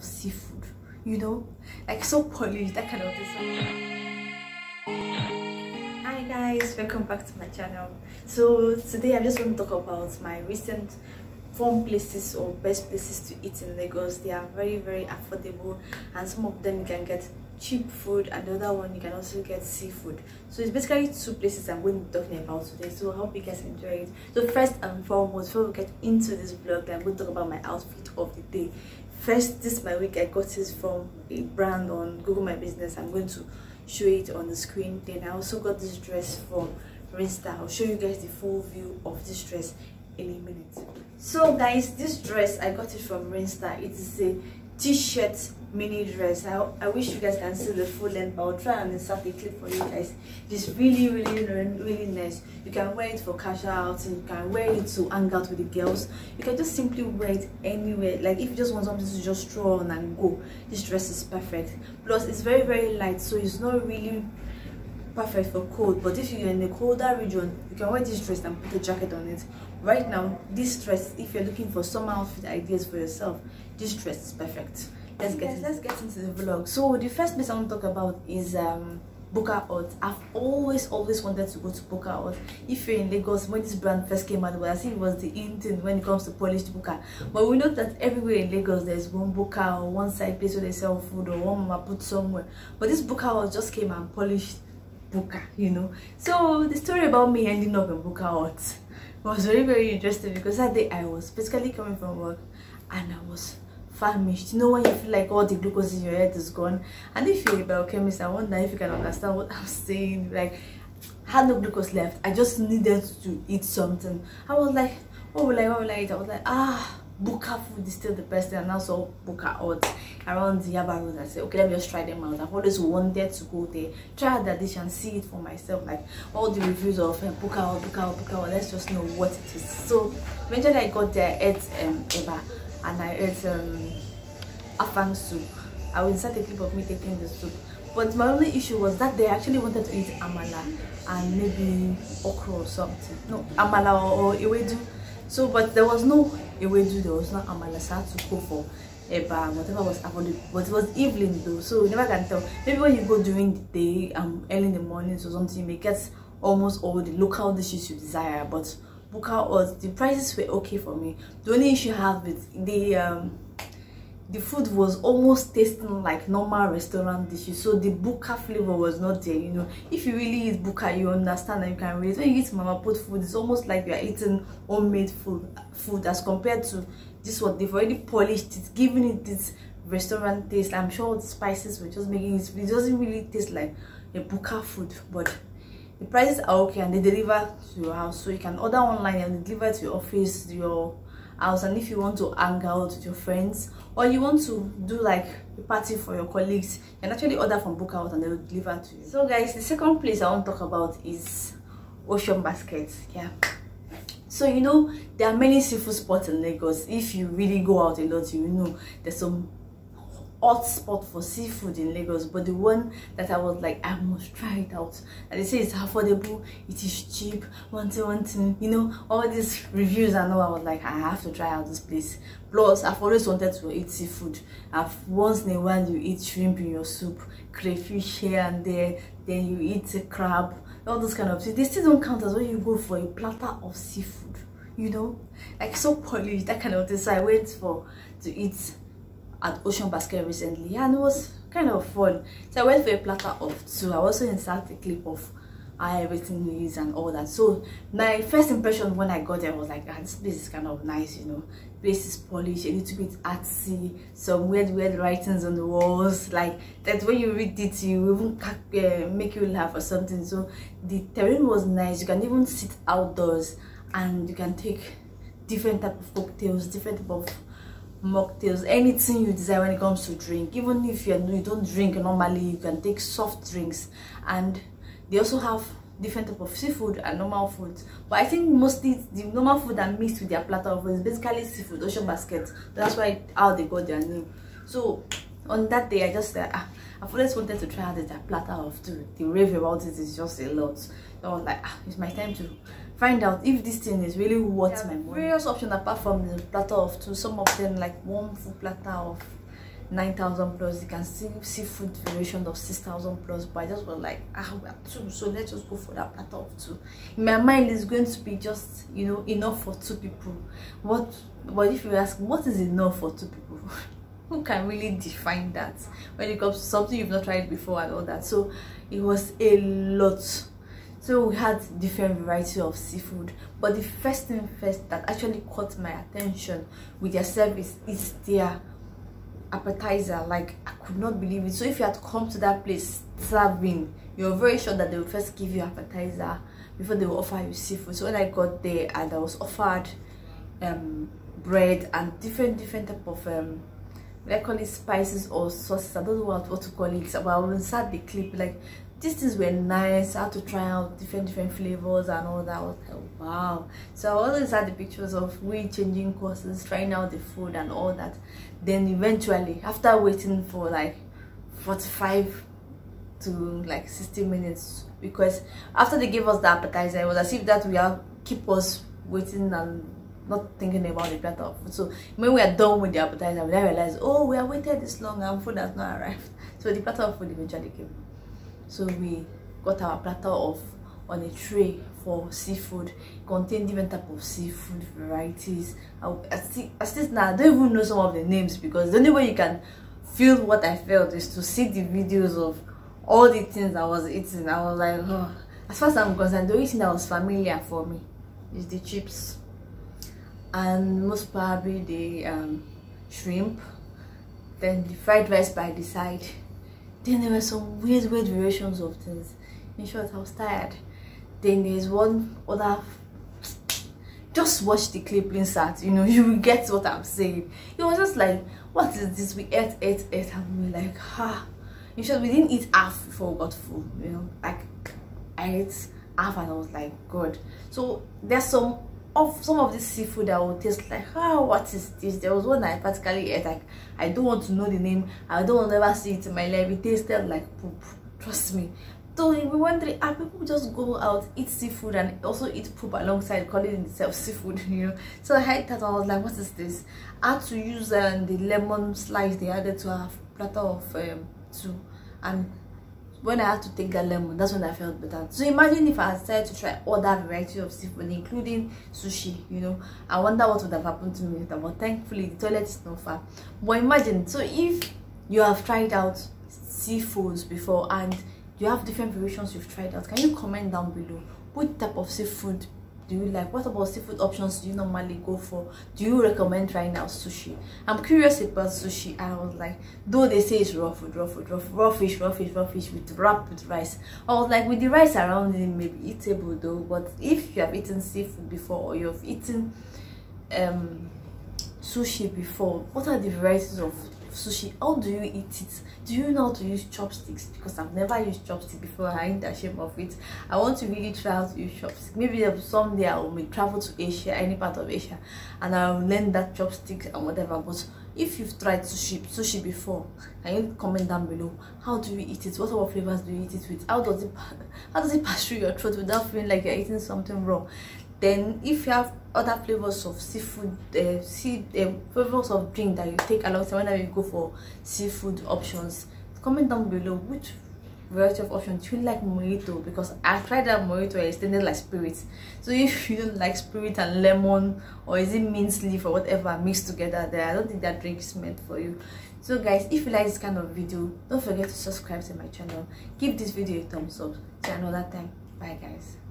of seafood you know? Like so polished that kind of thing. Hi guys. Welcome back to my channel. So today i just want to talk about my recent fun places or best places to eat in lagos. They are very very affordable and some of them you can get cheap food and the other one you can also get seafood. So it's basically two places i'm going to be talking about today. So i hope you guys enjoy it. So first and foremost before we get into this vlog i'm going to talk about my outfit of the day first this my week i got this from a brand on google my business i'm going to show it on the screen then i also got this dress from Rinsta. I'll show you guys the full view of this dress in a minute. So guys, this dress I got it from Rinsta. It is a t-shirt mini dress. I, I wish you guys can see the full length but i'll try and insert a clip for you guys. It's really really really nice. You can wear it for casual outing you can wear it to hang out with the girls. You can just simply wear it anywhere. Like if you just want something to just throw on and go this dress is perfect. Plus it's very very light so it's not really perfect for cold. But if you're in a colder region you can wear this dress and put a jacket on it. Right now this dress if you're looking for summer outfit ideas for yourself this dress is perfect let's get yes, let's get into the vlog so the first place i want to talk about is um Bukka Hut. I've always, always wanted to go to Bukka Hut. If you're in Lagos, when this brand first came out, well, I think it was the in thing when it comes to polished Bukka. But we know that everywhere in Lagos, there's one Bukka or one side place where they sell food or one mama put somewhere. But this Bukka Hut just came and polished Bukka, you know. So the story about me ending up in Bukka Hut was very, very interesting because that day I was basically coming from work and I was famished. You know when you feel like all the glucose in your head is gone. And if you're a biochemist, I wonder if you can understand what I'm saying. Like, I had no glucose left. I just needed to eat something. I was like, what will I, what will I eat? I was like, ah, Bukka food is still the best. thing and also Bukka Hut around the Yaba Road. I said, okay, let me just try them out. I've always wanted to go there, try the dish and see it for myself. Like all the reviews of um, Bukka Hut, Bukka Hut, Bukka Hut. Let's just know what it is. So eventually I got there, ate um, Eba and I ate um, afang soup. I will insert a clip of me taking the soup. But my only issue was that they actually wanted to eat amala and maybe okra or something. No, amala or, or ewedu. So, but there was no ewedu, there was no amala, so I had to go for eba, whatever was available. But it was evening though, so you never can tell. Maybe when you go during the day, um, early in the morning or something, you may get almost all the local dishes you desire. But Bukka was the prices were okay for me. The only issue I have with the um the food was almost tasting like normal restaurant dishes. So the buka flavor was not there you know. If you really eat buka you understand and you can relate. When you eat mama put food it's almost like you are eating homemade food food as compared to this one. They've already polished it giving it this restaurant taste. I'm sure the spices were just making it it doesn't really taste like a buka food but the prices are okay and they deliver to your house so you can order online and deliver to your office your house. And if you want to hang out with your friends or you want to do like a party for your colleagues you can actually order from Bukka Hut and they will deliver to you. So guys the second place i want to talk about is ocean basket. Yeah. So you know there are many seafood spots in lagos. If you really go out a lot you know there's some hot spot for seafood in Lagos but the one that I was like I must try it out. And they say it's affordable it is cheap one thing one thing you know all these reviews I know I was like I have to try out this place. Plus I've always wanted to eat seafood. I've once in a while you eat shrimp in your soup crayfish here and there then you eat a crab all those kind of things. They still don't count as when you go for a platter of seafood you know? Like so polished that kind of thing. So I went for to eat at Ocean Basket recently and it was kind of fun. So I went for a platter of two. I also inserted a clip of how everything is and all that. So my first impression when I got there was like, ah, this place is kind of nice, you know. Place is polished, a little bit artsy, some weird, weird writings on the walls. Like that when you read it, you even uh, make you laugh or something. So the terrain was nice. You can even sit outdoors and you can take different type of cocktails, different type of mocktails anything you desire when it comes to drink. Even if you you don't drink normally you can take soft drinks. And they also have different type of seafood and normal food but i think mostly the normal food that mixed with their platter of is basically seafood ocean basket. That's why how they got their name. So on that day i just said ah, i've always wanted to try out their platter of two the rave about it is just a lot so i was like ah, it's my time to find out if this thing is really worth my money various options apart from the platter of two some of them like one full platter of 9,000 plus. You can see seafood variation of 6,000 plus. But I just was like, ah, we are two, so let's just go for that platter of two. In my mind, it's going to be just, you know, enough for two people. What, but if you ask, what is enough for two people? Who can really define that when it comes to something you've not tried before and all that? So it was a lot. So we had different variety of seafood. But the first thing first that actually caught my attention with their service is their appetizer like i could not believe it so if you had come to that place serving you're very sure that they will first give you appetizer before they will offer you seafood so when i got there and i was offered um bread and different different type of um I call it spices or sauces. I don't know what, what to call it but i will insert the clip like these things were nice. I had to try out different different flavors and all that. I was like wow. So i always had the pictures of we changing courses trying out the food and all that. Then eventually after waiting for like 45 to like 60 minutes because after they gave us the appetizer it was as if that we are keep us waiting and not thinking about the platter of food. So when we are done with the appetizer we realized oh we are waited this long and food has not arrived. So the platter of food eventually came. So we got our platter of on a tray for seafood. Contained different type of seafood varieties. I, I I now I don't even know some of the names because the only way you can feel what I felt is to see the videos of all the things I was eating. I was like oh. as far as I'm concerned the only thing that was familiar for me is the chips and most probably the um, shrimp then the fried rice by the side then there were some weird, weird variations of things. In short, I was tired. Then there's one other. Just watch the clip insert, you know, you will get what I'm saying. It was just like, what is this? We ate, ate, ate, and we were like, ha. In short, we didn't eat half before we got full, you know. Like, I ate half and I was like, God. So there's some of some of this seafood that will taste like oh what is this? There was one i practically ate like i don't want to know the name. I don't want to ever see it in my life. It tasted like poop. Trust me. So we wondering ah people just go out eat seafood and also eat poop alongside calling itself seafood you know. So i had that. I was like what is this? I had to use um, the lemon slice they added to a platter of um, two and when I had to take that lemon, that's when I felt better. So imagine if I had decided to try other variety of seafood, including sushi, you know. I wonder what would have happened to me later. But thankfully, the toilet is not far. But imagine, so if you have tried out seafoods before and you have different variations you've tried out, can you comment down below what type of seafood do you like? What about seafood options do you normally go for? Do you recommend trying out sushi? I'm curious about sushi. I was like though they say it's raw food raw food raw, raw fish raw fish raw fish with wrap with rice. I was like with the rice around it maybe eatable though but if you have eaten seafood before or you've eaten um sushi before what are the varieties of sushi how do you eat it? Do you know how to use chopsticks? Because i've never used chopsticks before i ain't ashamed of it. I want to really try how to use chopsticks. Maybe um, someday i will travel to asia any part of asia and i'll learn that chopsticks and whatever. But if you've tried sushi sushi before can you comment down below? How do you eat it? What other flavors do you eat it with? How does it how does it pass through your throat without feeling like you're eating something raw then if you have other flavors of seafood uh, see uh, flavors of drink that you take alongside whenever you go for seafood options comment down below which variety of options you like mojito because i tried that mojito and extended like spirit so if you don't like spirit and lemon or is it mint leaf or whatever mixed together there i don't think that drink is meant for you. So guys if you like this kind of video don't forget to subscribe to my channel. Give this video a thumbs up. Till another time. Bye guys